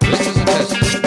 This is a test.